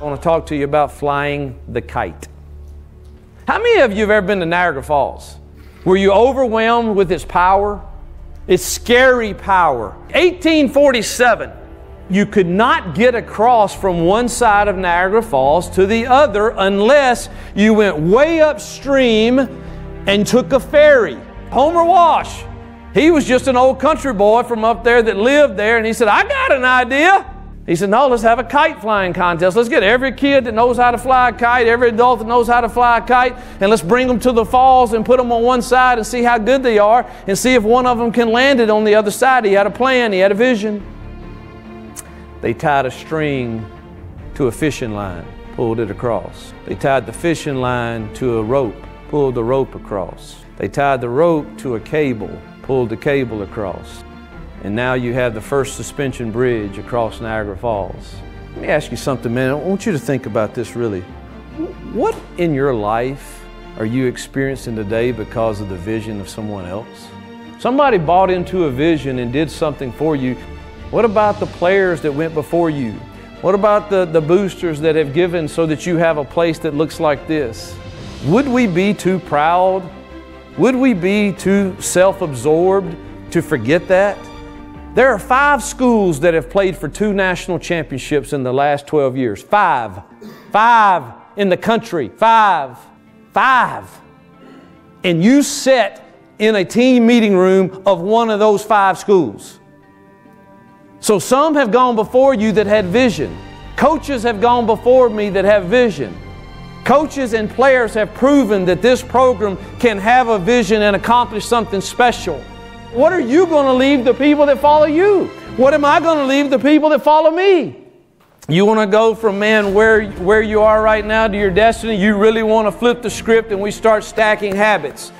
I want to talk to you about flying the kite. How many of you have ever been to Niagara Falls? Were you overwhelmed with its power? Its scary power. 1847, you could not get across from one side of Niagara Falls to the other unless you went way upstream and took a ferry. Homan Walsh, he was just an old country boy from up there that lived there, and he said, I got an idea. He said, No, let's have a kite flying contest. Let's get every kid that knows how to fly a kite, every adult that knows how to fly a kite, and let's bring them to the falls and put them on one side and see how good they are and see if one of them can land it on the other side. He had a plan, he had a vision. They tied a string to a fishing line, pulled it across. They tied the fishing line to a rope, pulled the rope across. They tied the rope to a cable, pulled the cable across. And now you have the first suspension bridge across Niagara Falls. Let me ask you something, man. I want you to think about this really. What in your life are you experiencing today because of the vision of someone else? Somebody bought into a vision and did something for you. What about the players that went before you? What about the, the boosters that have given so that you have a place that looks like this? Would we be too proud? Would we be too self absorbed to forget that? There are five schools that have played for two national championships in the last 12 years. Five. Five in the country. Five. Five. And you sit in a team meeting room of one of those five schools. So some have gone before you that had vision. Coaches have gone before me that have vision. Coaches and players have proven that this program can have a vision and accomplish something special. What are you going to leave the people that follow you? What am I going to leave the people that follow me? You want to go from man where where you are right now to your destiny? You really want to flip the script and we start stacking habits.